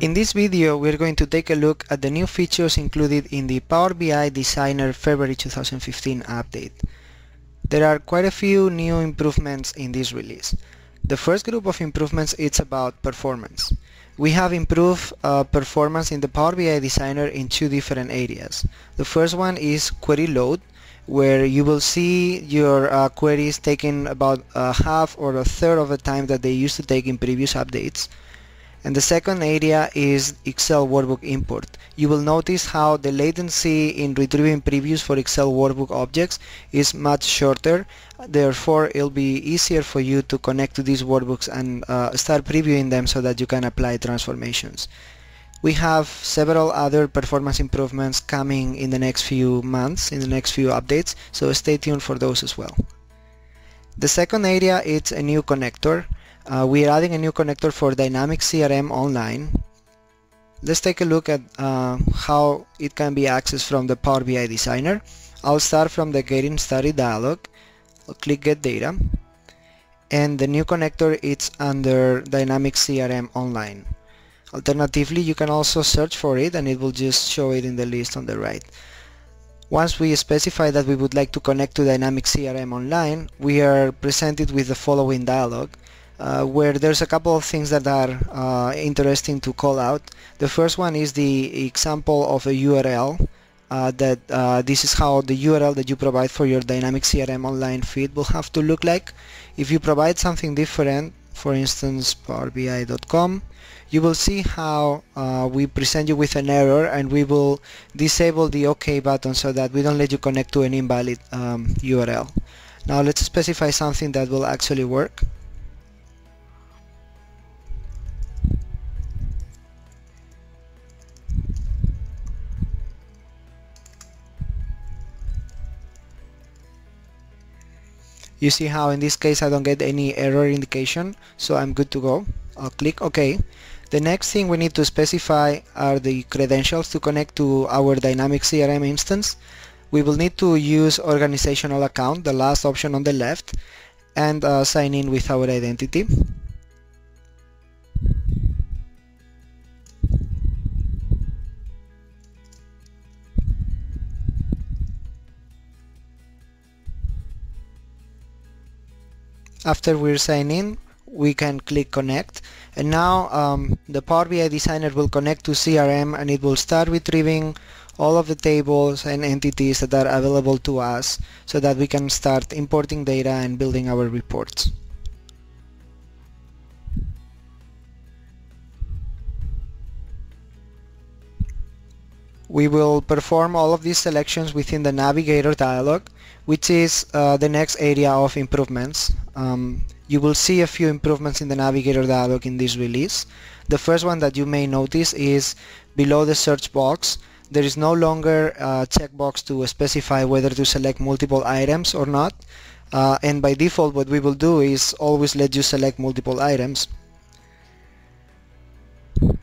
In this video we're going to take a look at the new features included in the Power BI Designer February 2015 update. There are quite a few new improvements in this release. The first group of improvements is about performance. We have improved uh, performance in the Power BI Designer in two different areas. The first one is query load where you will see your uh, queries taking about a half or a third of the time that they used to take in previous updates. And the second area is Excel workbook import. You will notice how the latency in retrieving previews for Excel workbook objects is much shorter. Therefore, it'll be easier for you to connect to these workbooks and uh, start previewing them so that you can apply transformations. We have several other performance improvements coming in the next few months, in the next few updates, so stay tuned for those as well. The second area is a new connector. Uh, we are adding a new connector for Dynamics CRM Online. Let's take a look at uh, how it can be accessed from the Power BI Designer. I'll start from the Getting Started dialog. I'll click Get Data. And the new connector is under Dynamics CRM Online. Alternatively, you can also search for it and it will just show it in the list on the right. Once we specify that we would like to connect to Dynamics CRM Online, we are presented with the following dialog uh, where there's a couple of things that are uh, interesting to call out. The first one is the example of a URL uh, that uh, this is how the URL that you provide for your dynamic CRM online feed will have to look like. If you provide something different, for instance powerbi.com, you will see how uh, we present you with an error and we will disable the OK button so that we don't let you connect to an invalid um, URL. Now let's specify something that will actually work. You see how in this case I don't get any error indication, so I'm good to go. I'll click OK. The next thing we need to specify are the credentials to connect to our dynamic CRM instance. We will need to use organizational account, the last option on the left, and uh, sign in with our identity. After we're signed in, we can click connect and now um, the Power BI designer will connect to CRM and it will start retrieving all of the tables and entities that are available to us so that we can start importing data and building our reports. We will perform all of these selections within the Navigator dialog, which is uh, the next area of improvements. Um, you will see a few improvements in the Navigator dialog in this release. The first one that you may notice is below the search box there is no longer a checkbox to specify whether to select multiple items or not uh, and by default what we will do is always let you select multiple items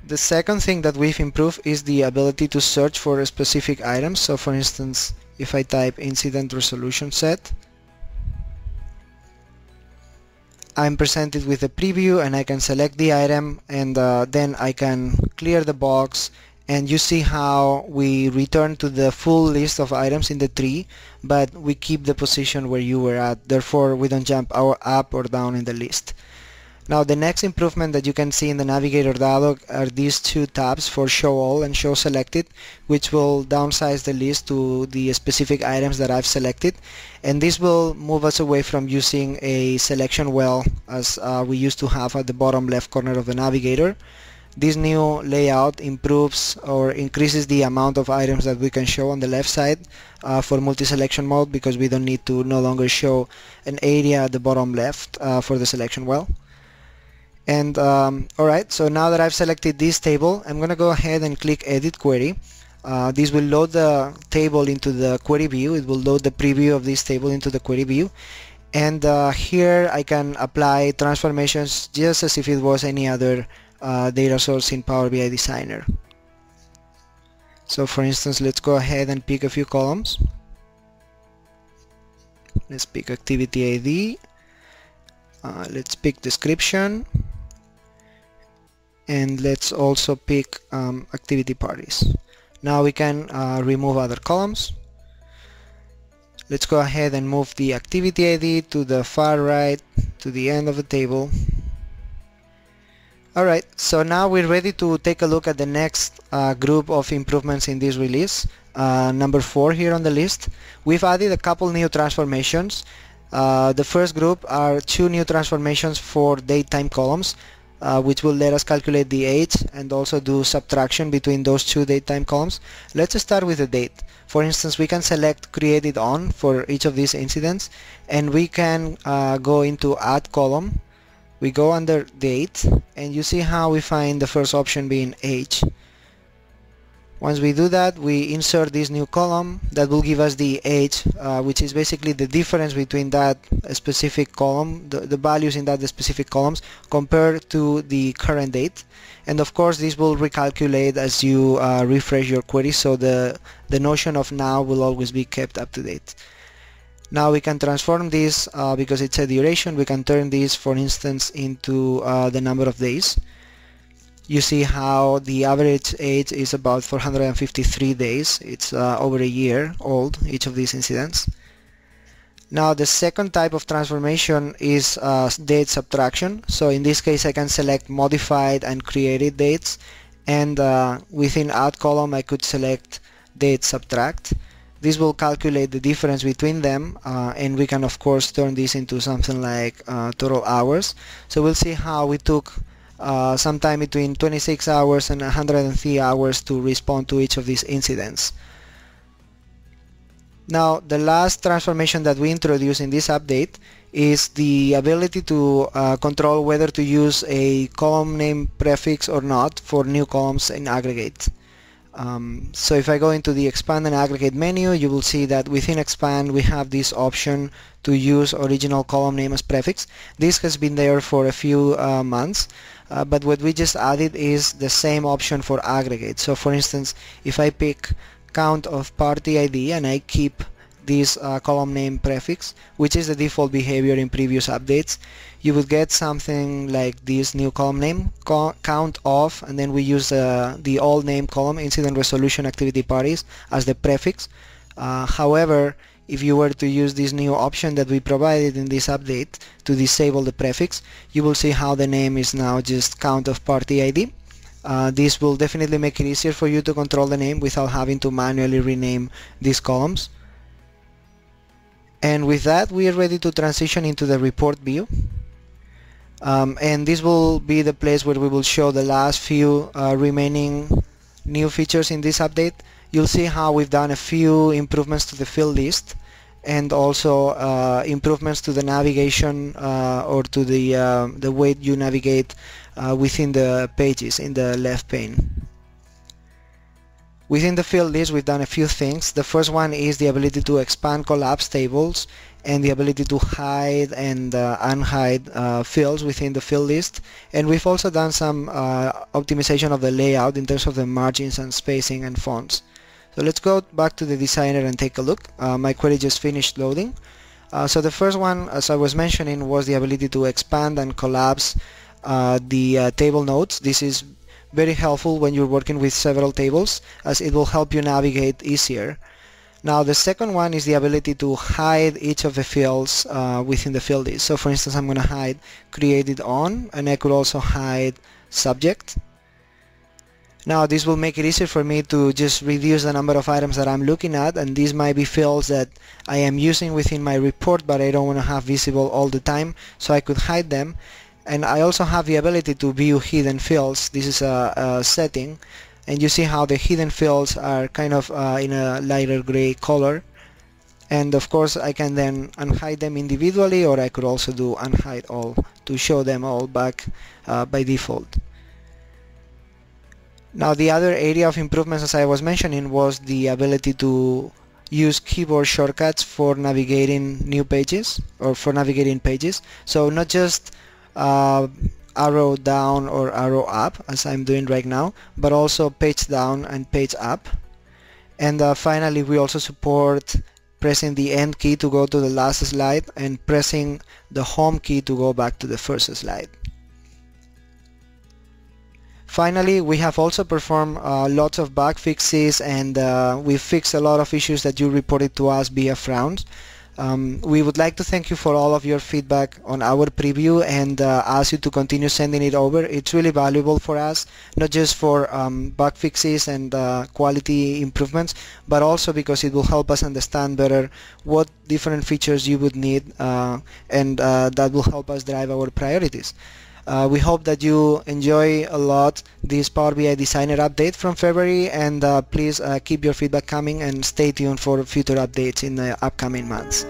the second thing that we've improved is the ability to search for specific items. So for instance, if I type incident resolution set, I'm presented with a preview and I can select the item and uh, then I can clear the box and you see how we return to the full list of items in the tree but we keep the position where you were at therefore we don't jump our up or down in the list. Now the next improvement that you can see in the Navigator dialog are these two tabs for Show All and Show Selected which will downsize the list to the specific items that I've selected and this will move us away from using a selection well as uh, we used to have at the bottom left corner of the Navigator. This new layout improves or increases the amount of items that we can show on the left side uh, for multi-selection mode because we don't need to no longer show an area at the bottom left uh, for the selection well. And um, alright, so now that I've selected this table, I'm going to go ahead and click Edit Query. Uh, this will load the table into the query view. It will load the preview of this table into the query view. And uh, here I can apply transformations just as if it was any other uh, data source in Power BI Designer. So for instance, let's go ahead and pick a few columns. Let's pick activity ID. Uh, let's pick description and let's also pick um, activity parties. Now we can uh, remove other columns. Let's go ahead and move the activity ID to the far right to the end of the table. Alright, so now we're ready to take a look at the next uh, group of improvements in this release. Uh, number 4 here on the list. We've added a couple new transformations. Uh, the first group are two new transformations for date time columns uh, which will let us calculate the age and also do subtraction between those two date time columns. Let's start with the date. For instance, we can select created on for each of these incidents and we can uh, go into add column. We go under date and you see how we find the first option being age. Once we do that, we insert this new column that will give us the age, uh, which is basically the difference between that specific column, the, the values in that specific columns compared to the current date. And of course, this will recalculate as you uh, refresh your query, so the, the notion of now will always be kept up to date. Now we can transform this uh, because it's a duration. We can turn this, for instance, into uh, the number of days you see how the average age is about 453 days. It's uh, over a year old, each of these incidents. Now the second type of transformation is uh, date subtraction. So in this case I can select modified and created dates and uh, within add column I could select date subtract. This will calculate the difference between them uh, and we can of course turn this into something like uh, total hours. So we'll see how we took uh, sometime between 26 hours and 103 hours to respond to each of these incidents. Now the last transformation that we introduce in this update is the ability to uh, control whether to use a column name prefix or not for new columns in aggregate. Um, so if I go into the expand and aggregate menu you will see that within expand we have this option to use original column name as prefix. This has been there for a few uh, months uh, but what we just added is the same option for aggregate. So for instance if I pick count of party ID and I keep this uh, column name prefix which is the default behavior in previous updates. You would get something like this new column name count of and then we use uh, the old name column incident resolution activity parties as the prefix. Uh, however if you were to use this new option that we provided in this update to disable the prefix you will see how the name is now just count of party ID uh, this will definitely make it easier for you to control the name without having to manually rename these columns and with that we are ready to transition into the report view. Um, and this will be the place where we will show the last few uh, remaining new features in this update. You'll see how we've done a few improvements to the field list and also uh, improvements to the navigation uh, or to the uh, the way you navigate uh, within the pages in the left pane Within the field list we've done a few things. The first one is the ability to expand collapse tables and the ability to hide and uh, unhide uh, fields within the field list and we've also done some uh, optimization of the layout in terms of the margins and spacing and fonts. So let's go back to the designer and take a look. Uh, my query just finished loading. Uh, so the first one as I was mentioning was the ability to expand and collapse uh, the table nodes. This is very helpful when you're working with several tables as it will help you navigate easier. Now the second one is the ability to hide each of the fields uh, within the field list. So for instance I'm going to hide created on and I could also hide subject. Now this will make it easier for me to just reduce the number of items that I'm looking at and these might be fields that I am using within my report but I don't want to have visible all the time so I could hide them and I also have the ability to view hidden fields. This is a, a setting. And you see how the hidden fields are kind of uh, in a lighter gray color. And of course I can then unhide them individually or I could also do unhide all to show them all back uh, by default. Now the other area of improvements as I was mentioning was the ability to use keyboard shortcuts for navigating new pages or for navigating pages. So not just uh, arrow down or arrow up as I'm doing right now but also page down and page up and uh, finally we also support pressing the end key to go to the last slide and pressing the home key to go back to the first slide Finally, we have also performed uh, lots of bug fixes and uh, we fixed a lot of issues that you reported to us via frowns. Um, we would like to thank you for all of your feedback on our preview and uh, ask you to continue sending it over. It's really valuable for us, not just for um, bug fixes and uh, quality improvements, but also because it will help us understand better what different features you would need uh, and uh, that will help us drive our priorities. Uh, we hope that you enjoy a lot this Power BI Designer update from February and uh, please uh, keep your feedback coming and stay tuned for future updates in the upcoming months.